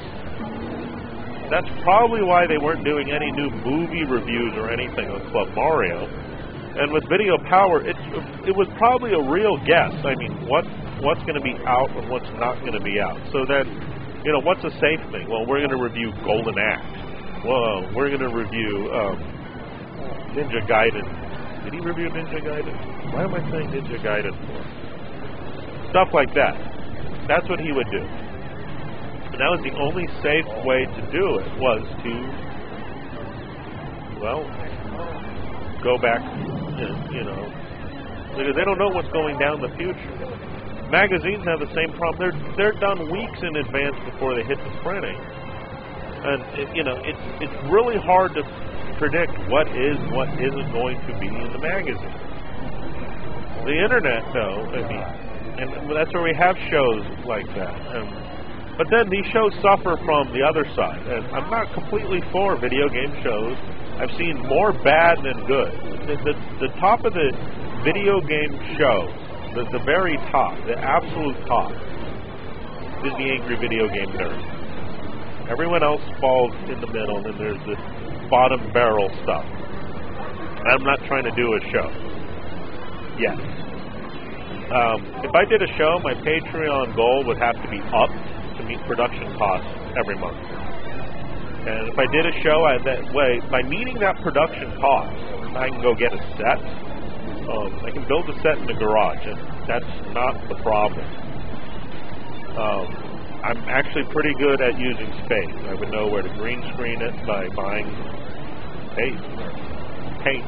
That's probably why they weren't doing any new movie reviews or anything on Club Mario. And with Video Power, it it was probably a real guess. I mean, what what's going to be out and what's not going to be out. So then, you know, what's a safe thing? Well, we're going to review Golden Axe well, we're going to review um, Ninja Gaiden. Did he review Ninja Gaiden? Why am I saying Ninja Gaiden for? Stuff like that. That's what he would do. And that was the only safe way to do it was to, well, go back, and, you know, because they don't know what's going down the future. Magazines have the same problem. They're they're done weeks in advance before they hit the printing and it, you know it's it's really hard to predict what is what isn't going to be in the magazine. The internet, though, I mean, and that's where we have shows like that. And, but then these shows suffer from the other side, and I'm not completely for video game shows. I've seen more bad than good. The, the, the top of the video game show, the, the very top, the absolute top, is the Angry Video Game Nerd Everyone else falls in the middle, and there's this bottom barrel stuff. I'm not trying to do a show. Yes. Um, if I did a show, my Patreon goal would have to be up to meet production costs every month. And if I did a show I, that way, by meeting that production cost, I can go get a set. Um, I can build a set in the garage, and that's not the problem. Um, I'm actually pretty good at using space. I would know where to green screen it by buying or paint,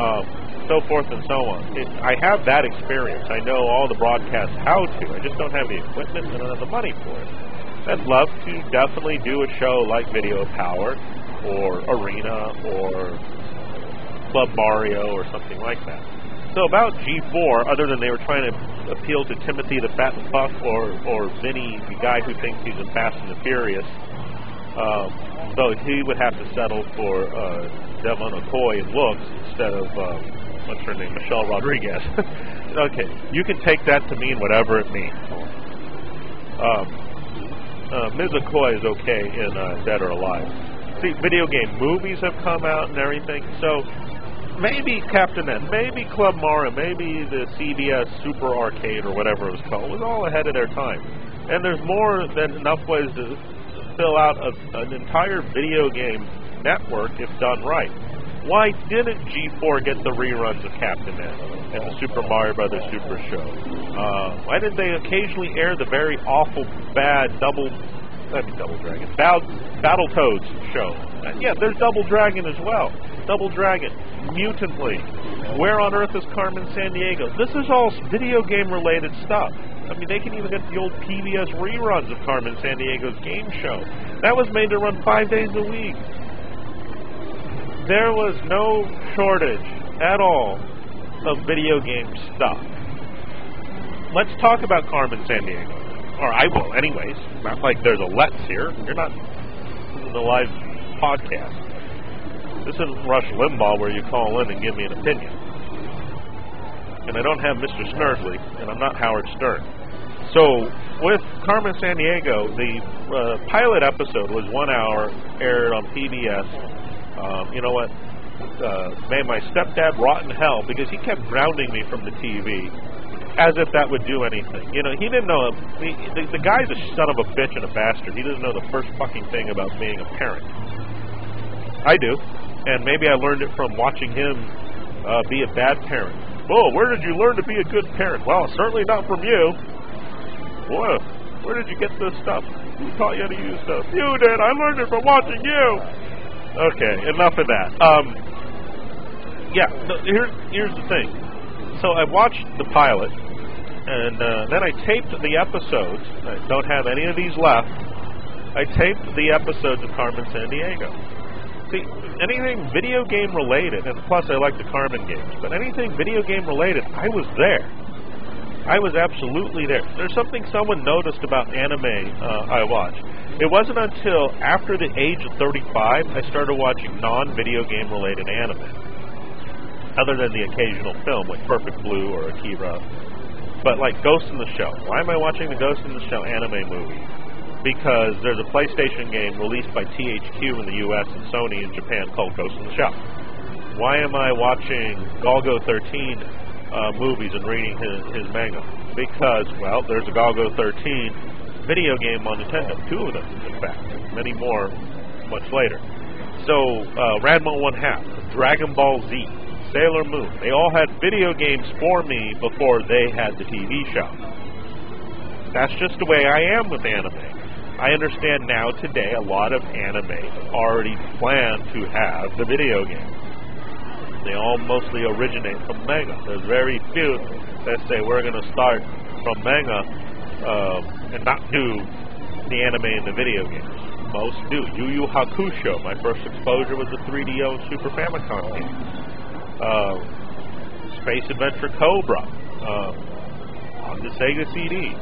um, so forth and so on. It, I have that experience. I know all the broadcast how to. I just don't have the equipment and I don't have the money for it. I'd love to definitely do a show like Video Power or Arena or Club Mario or something like that. So about G4, other than they were trying to appeal to Timothy the Fat and or or Vinny, the guy who thinks he's in Fast and the Furious, um, so he would have to settle for uh, Devon Aoki in looks instead of um, what's her name, Michelle Rodriguez. okay, you can take that to mean whatever it means. Um, uh, Ms. Aoki is okay in uh, Dead or Alive. See, video game movies have come out and everything, so maybe Captain N, maybe Club Mario, maybe the CBS Super Arcade or whatever it was called was all ahead of their time. And there's more than enough ways to fill out a, an entire video game network if done right. Why didn't G4 get the reruns of Captain N and the Super Mario Brothers Super Show? Uh, why did they occasionally air the very awful, bad Double, I mean Double Dragon, Battle, Battletoads show? And yeah, there's Double Dragon as well. Double Dragon, Mutant League. Where on earth is Carmen Sandiego? This is all video game related stuff. I mean, they can even get the old PBS reruns of Carmen Sandiego's game show. That was made to run five days a week. There was no shortage at all of video game stuff. Let's talk about Carmen Sandiego. Or I will, anyways. Not like there's a let's here. You're not in the live podcast. This isn't Rush Limbaugh where you call in and give me an opinion. And I don't have Mr. Snerdley, and I'm not Howard Stern. So, with Carmen Sandiego, the uh, pilot episode was one hour, aired on PBS. Um, you know what? Uh, may my stepdad rot in hell because he kept grounding me from the TV as if that would do anything. You know, he didn't know. The, the, the guy's a son of a bitch and a bastard. He doesn't know the first fucking thing about being a parent. I do, and maybe I learned it from watching him uh, be a bad parent. Oh, where did you learn to be a good parent? Well, certainly not from you. Boy, where did you get this stuff? Who taught you how to use stuff? You did. I learned it from watching you. Okay, enough of that. Um, yeah, no, here's here's the thing. So I watched the pilot, and uh, then I taped the episodes. I don't have any of these left. I taped the episodes of Carmen Sandiego. See, anything video game related, and plus I like the Carmen games, but anything video game related, I was there. I was absolutely there. There's something someone noticed about anime uh, I watch. It wasn't until after the age of 35 I started watching non-video game related anime, other than the occasional film like Perfect Blue or Akira. But like Ghost in the Shell. Why am I watching the Ghost in the Shell anime movie? Because there's a PlayStation game released by THQ in the US and Sony in Japan called Ghost in the Shell. Why am I watching Golgo 13 uh, movies and reading his, his manga. Because, well, there's a Golgo 13 video game on Nintendo. Two of them, in fact. Many more much later. So, uh, Ranma 1 Half, Dragon Ball Z, Sailor Moon, they all had video games for me before they had the TV show. That's just the way I am with anime. I understand now today a lot of anime already plan to have the video game. They all mostly originate from manga. There's very few that say we're going to start from manga um, and not do the anime and the video games. Most do. Yu Yu Hakusho, my first exposure was the 3DO Super Famicom game. Uh, Space Adventure Cobra uh, on the Sega CD.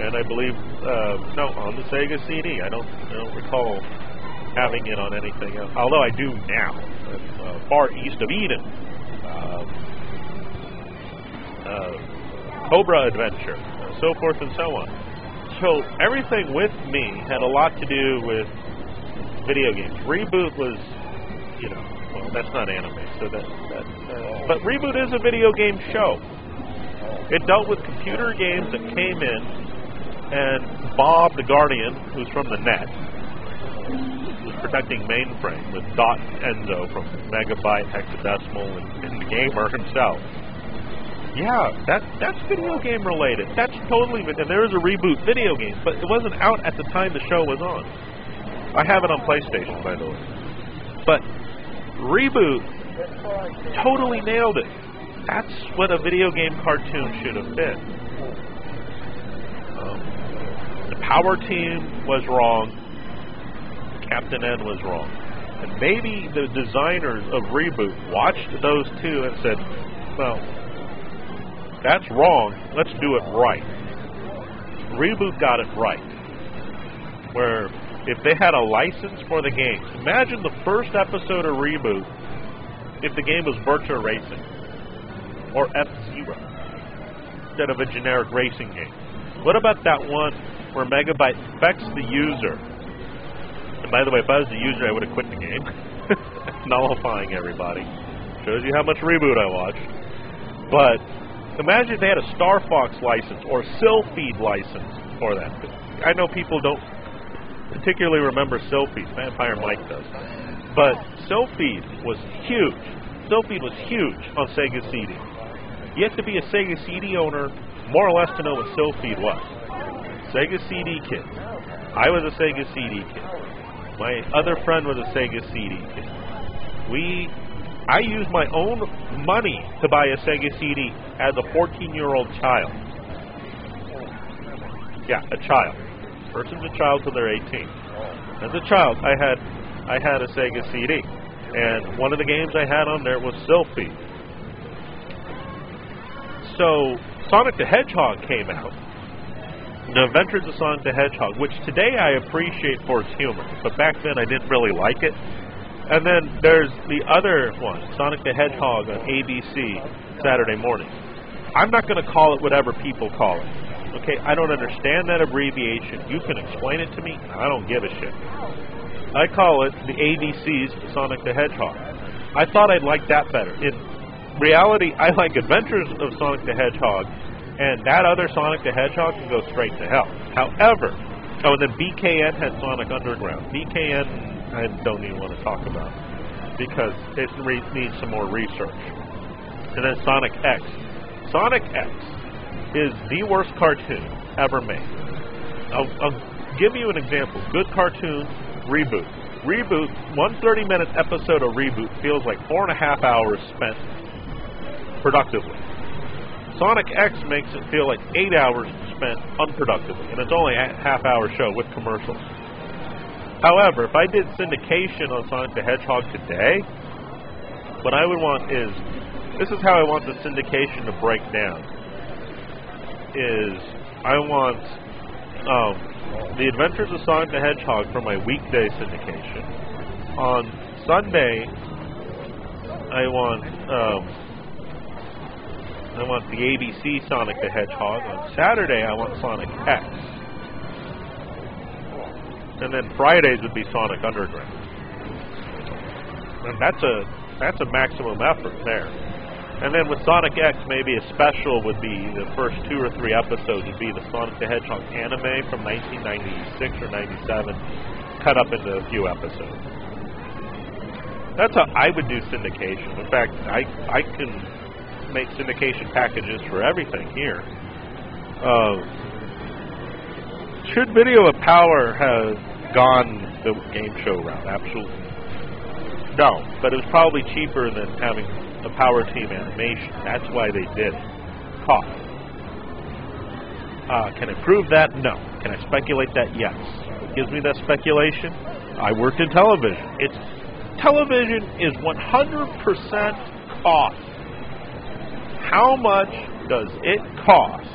And I believe, uh, no, on the Sega CD. I don't, I don't recall having it on anything else. Although I do now, uh, far east of Eden. Um, uh, Cobra Adventure, so forth and so on. So everything with me had a lot to do with video games. Reboot was, you know, well, that's not anime, so that, that uh, but Reboot is a video game show. It dealt with computer games that came in, and Bob the Guardian, who's from the net, was protecting mainframe with Dot Enzo from Megabyte Hexadecimal and, and the gamer himself. Yeah, that that's video game related. That's totally and there is a reboot video game, but it wasn't out at the time the show was on. I have it on PlayStation, by the way. But reboot totally nailed it. That's what a video game cartoon should have been. Um, the Power Team was wrong. Captain N was wrong. And maybe the designers of Reboot watched those two and said, well, that's wrong. Let's do it right. Reboot got it right. Where if they had a license for the game, imagine the first episode of Reboot if the game was Virtua Racing or F Zero instead of a generic racing game. What about that one where Megabyte infects the user? And by the way, if I was the user, I would have quit the game, nullifying everybody. Shows you how much reboot I watched. But imagine if they had a Star Fox license or Silpheed license for that. I know people don't particularly remember Silpheed. Vampire Mike does. But Silpheed was huge. Silpheed was huge on Sega CD. You have to be a Sega CD owner more or less to know what Silpheed was. Sega CD kid. I was a Sega CD kid. My other friend was a Sega CD kid. We, I used my own money to buy a Sega CD as a 14-year-old child. Yeah, a child. Person's a child till they're 18. As a child, I had, I had a Sega CD, and one of the games I had on there was Silpheed so Sonic the Hedgehog came out. The Adventures of Sonic the Hedgehog, which today I appreciate for its humor, but back then I didn't really like it. And then there's the other one, Sonic the Hedgehog on ABC Saturday morning. I'm not going to call it whatever people call it. Okay, I don't understand that abbreviation. You can explain it to me. I don't give a shit. I call it the ABC's Sonic the Hedgehog. I thought I'd like that better. It reality, I like Adventures of Sonic the Hedgehog, and that other Sonic the Hedgehog can go straight to hell. However, oh, and then BKN had Sonic Underground. BKN, I don't even want to talk about because it needs some more research. And then Sonic X. Sonic X is the worst cartoon ever made. I'll, I'll give you an example. Good cartoon, reboot. Reboot, one 30 minute episode of Reboot feels like four and a half hours spent productively. Sonic X makes it feel like eight hours spent unproductively, and it's only a half hour show with commercials. However, if I did syndication on Sonic the Hedgehog today, what I would want is this is how I want the syndication to break down. Is I want um, the Adventures of Sonic the Hedgehog for my weekday syndication. On Sunday, I want um, I want the ABC Sonic the Hedgehog. On Saturday, I want Sonic X. And then Fridays would be Sonic Underground. And that's a that's a maximum effort there. And then with Sonic X, maybe a special would be the first two or three episodes would be the Sonic the Hedgehog anime from 1996 or 97, cut up into a few episodes. That's how I would do syndication. In fact, I I can make syndication packages for everything here. Uh, should Video of Power have gone the game show route? Absolutely. No, but it was probably cheaper than having a Power Team animation. That's why they did it. Cost. Uh, can I prove that? No. Can I speculate that? Yes. What gives me that speculation? I worked in television. It's television is 100% cost how much does it cost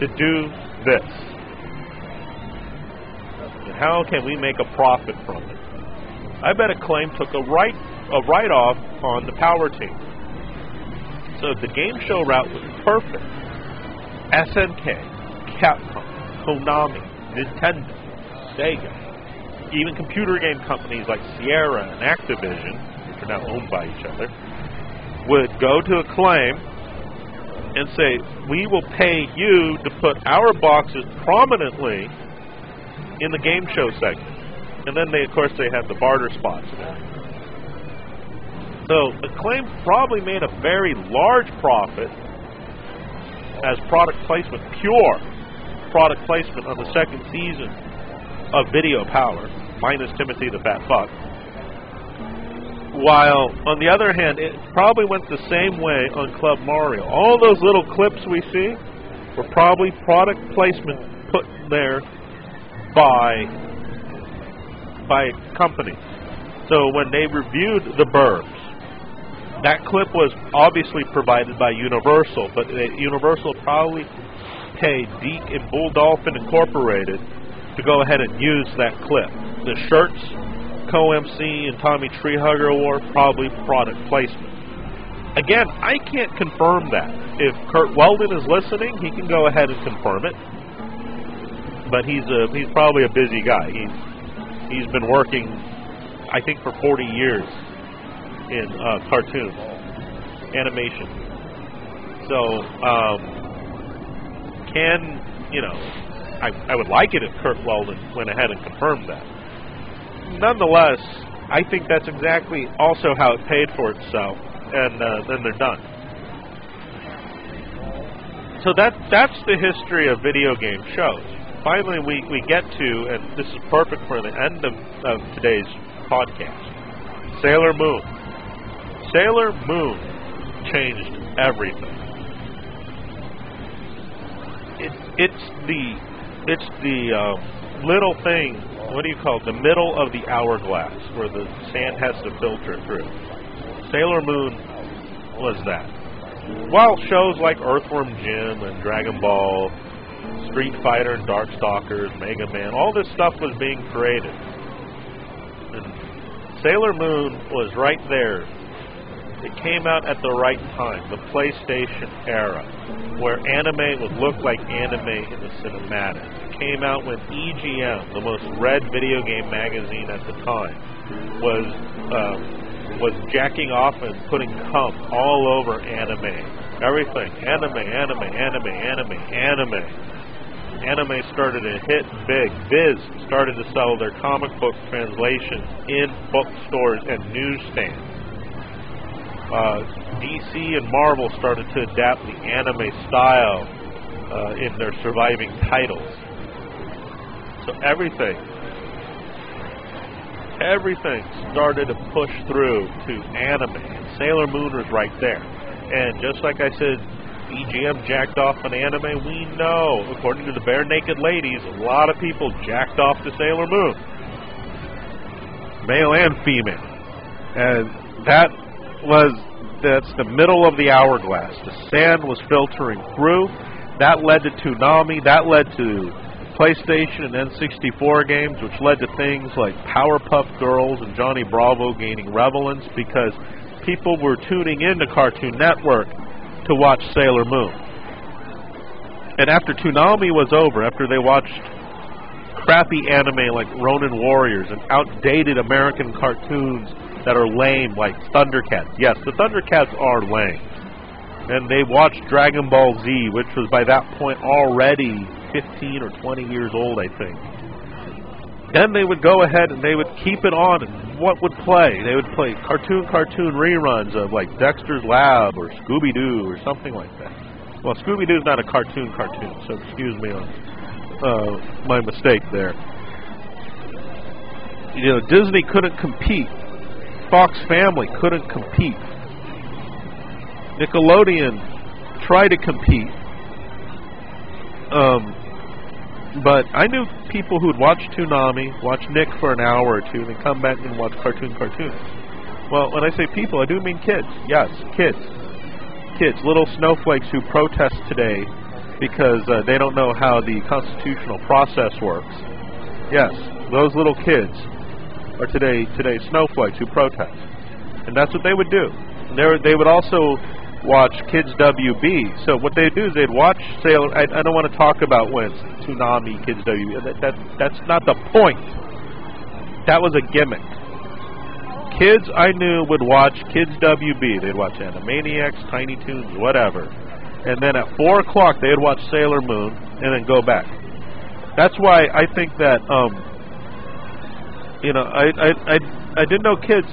to do this? How can we make a profit from it? I bet Acclaim took a write a write off on the power team. So the game show route was perfect. SNK, Capcom, Konami, Nintendo, Sega, even computer game companies like Sierra and Activision, which are now owned by each other, would go to Acclaim and say, we will pay you to put our boxes prominently in the game show segment. And then they, of course, they had the barter spots. So Acclaim probably made a very large profit as product placement, pure product placement on the second season of Video Power, minus Timothy the Fat Fuck. While, on the other hand, it probably went the same way on Club Mario. All those little clips we see were probably product placement put there by by companies. So when they reviewed the Burbs, that clip was obviously provided by Universal, but Universal probably paid Deke and Bull Dolphin Incorporated to go ahead and use that clip. The shirts Co-MC and Tommy Treehugger Award, probably product placement. Again, I can't confirm that. If Kurt Weldon is listening, he can go ahead and confirm it. But he's a he's probably a busy guy. He's he's been working, I think, for 40 years in uh, cartoons, animation. So, um, can you know? I, I would like it if Curt Weldon went ahead and confirmed that nonetheless, I think that's exactly also how it paid for itself, and uh, then they're done. So that that's the history of video game shows. Finally, we, we get to, and this is perfect for the end of, of today's podcast, Sailor Moon. Sailor Moon changed everything. It, it's the it's the uh, little thing what do you call it? The middle of the hourglass where the sand has to filter through. Sailor Moon was that. While shows like Earthworm Jim and Dragon Ball, Street Fighter and Darkstalkers, Mega Man, all this stuff was being created. And Sailor Moon was right there. It came out at the right time, the PlayStation era, where anime would look like anime in the cinematic came out when EGM, the most read video game magazine at the time, was um, was jacking off and putting cum all over anime. Everything. Anime, anime, anime, anime, anime. Anime started to hit big. Viz started to sell their comic book translations in bookstores and newsstands. Uh, DC and Marvel started to adapt the anime style uh, in their surviving titles. So everything, everything started to push through to anime. Sailor Moon was right there. And just like I said, EGM jacked off on anime. We know, according to the Barenaked Ladies, a lot of people jacked off to Sailor Moon, male and female. And that was that's the middle of the hourglass. The sand was filtering through. That led to Toonami. That led to PlayStation and N64 games, which led to things like Powerpuff Girls and Johnny Bravo gaining relevance because people were tuning into Cartoon Network to watch Sailor Moon. And after Toonami was over, after they watched crappy anime like Ronin Warriors and outdated American cartoons that are lame like Thundercats. Yes, the Thundercats are lame. And they watched Dragon Ball Z, which was by that point already 15 or 20 years old, I think. Then they would go ahead and they would keep it on, and what would play? They would play cartoon cartoon reruns of like Dexter's Lab or Scooby Doo or something like that. Well, Scooby Doo's not a cartoon cartoon, so excuse me on uh, my mistake there. You know, Disney couldn't compete. Fox Family couldn't compete. Nickelodeon tried to compete. Um, but I knew people who'd watch Toonami, watch Nick for an hour or two, and then come back and watch cartoon cartoons. Well, when I say people, I do mean kids. Yes, kids. Kids, little snowflakes who protest today because uh, they don't know how the constitutional process works. Yes, those little kids are today today snowflakes who protest, and that's what they would do. They they would also watch Kids WB. So what they do is they'd watch Sailor. I, I don't want to talk about when it's Toonami Kids WB. That, that that's not the point. That was a gimmick. Kids I knew would watch Kids WB. They'd watch Animaniacs, Tiny Toons, whatever. And then at 4 o'clock, they'd watch Sailor Moon and then go back. That's why I think that, um, you know, I, I, I, I didn't know kids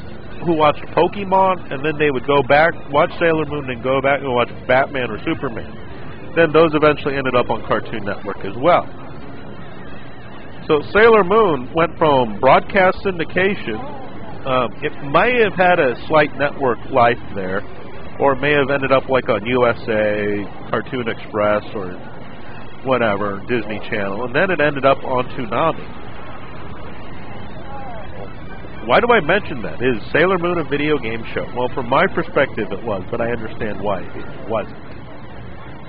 who watched Pokemon and then they would go back, watch Sailor Moon, and go back and watch Batman or Superman. Then those eventually ended up on Cartoon Network as well. So Sailor Moon went from broadcast syndication um, it may have had a slight network life there, or may have ended up like on USA, Cartoon Express, or whatever, Disney Channel, and then it ended up on Toonami. Why do I mention that? Is Sailor Moon a video game show? Well, from my perspective, it was, but I understand why it wasn't.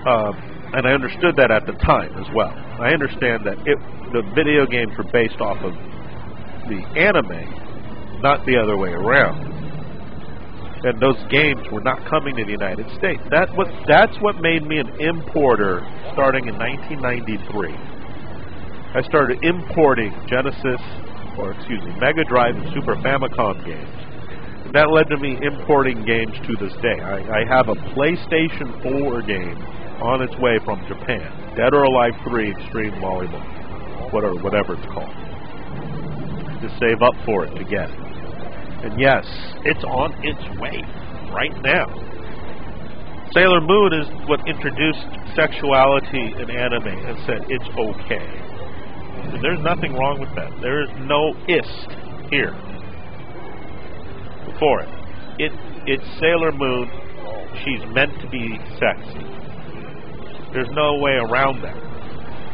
Um, and I understood that at the time as well. I understand that it, the video games were based off of the anime not the other way around. And those games were not coming to the United States. That was that's what made me an importer starting in 1993. I started importing Genesis, or excuse me, Mega Drive and Super Famicom games. That led to me importing games to this day. I, I have a PlayStation 4 game on its way from Japan, Dead or Alive 3 Extreme Volleyball, whatever, whatever it's called. To save up for it to get it. And yes, it's on its way right now. Sailor Moon is what introduced sexuality in anime and said it's okay. There's nothing wrong with that. There is no ist here for it. It it's Sailor Moon. She's meant to be sexy. There's no way around that.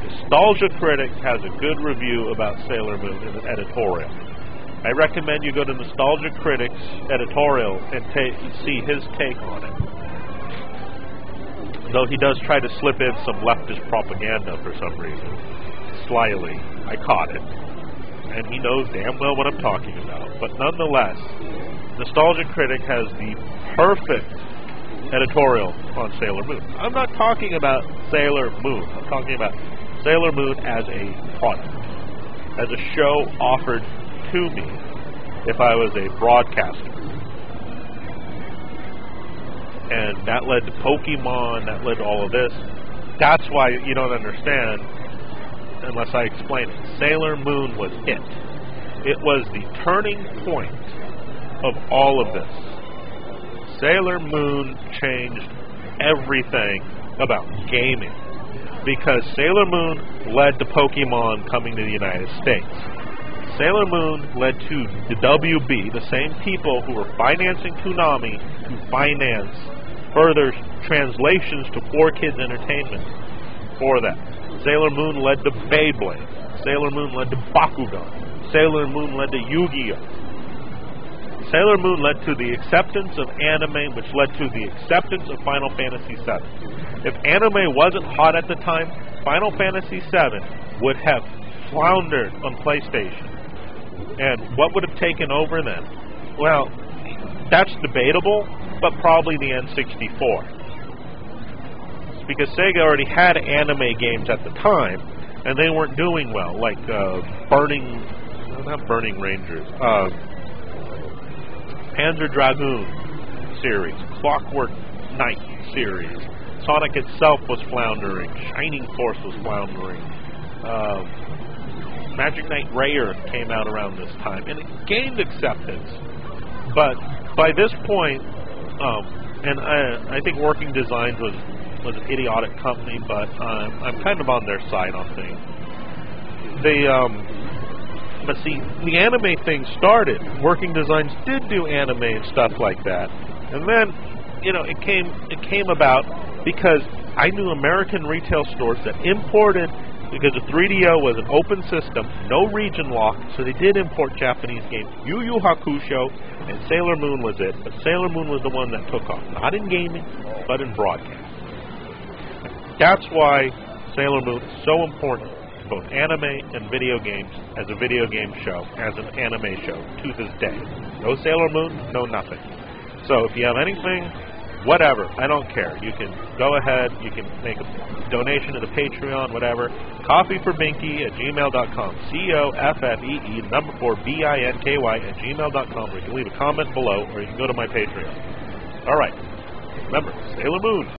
Nostalgia Critic has a good review about Sailor Moon in an editorial. I recommend you go to Nostalgia Critics editorial and see his take on it. Though he does try to slip in some leftist propaganda for some reason. Slyly. I caught it. And he knows damn well what I'm talking about. But nonetheless, Nostalgia Critic has the perfect editorial on Sailor Moon. I'm not talking about Sailor Moon. I'm talking about Sailor Moon as a product, as a show offered to me if I was a broadcaster. And that led to Pokemon, that led to all of this. That's why you don't understand unless I explain it. Sailor Moon was it. It was the turning point of all of this. Sailor Moon changed everything about gaming because Sailor Moon led to Pokemon coming to the United States. Sailor Moon led to the WB, the same people who were financing Toonami to finance further translations to 4Kids Entertainment for that. Sailor Moon led to Beyblade. Sailor Moon led to Bakugan. Sailor Moon led to Yu-Gi-Oh! Sailor Moon led to the acceptance of anime, which led to the acceptance of Final Fantasy VII. If anime wasn't hot at the time, Final Fantasy VII would have floundered on PlayStation. And what would have taken over then? Well, that's debatable, but probably the N64. Because Sega already had anime games at the time, and they weren't doing well, like uh, Burning, not Burning Rangers, uh, Panzer Dragoon series, Clockwork Knight series. Sonic itself was floundering. Shining Force was floundering. Uh, Magic Knight Rayearth came out around this time, and it gained acceptance. But by this point, um, and I, I think Working Designs was was an idiotic company, but um, I'm kind of on their side on things. They, um, but see, the anime thing started. Working Designs did do anime and stuff like that, and then, you know, it came it came about because I knew American retail stores that imported because the 3DO was an open system, no region lock, so they did import Japanese games. Yu Yu Hakusho and Sailor Moon was it, but Sailor Moon was the one that took off. Not in gaming, but in broadcast. That's why Sailor Moon is so important to both anime and video games as a video game show, as an anime show, to this day. No Sailor Moon, no nothing. So if you have anything whatever. I don't care. You can go ahead. You can make a donation to the Patreon, whatever. Coffee for Binky at gmail.com. C O F F E E, number four, B I N K Y at gmail.com. Or you can leave a comment below, or you can go to my Patreon. All right. Remember, Sailor Moon.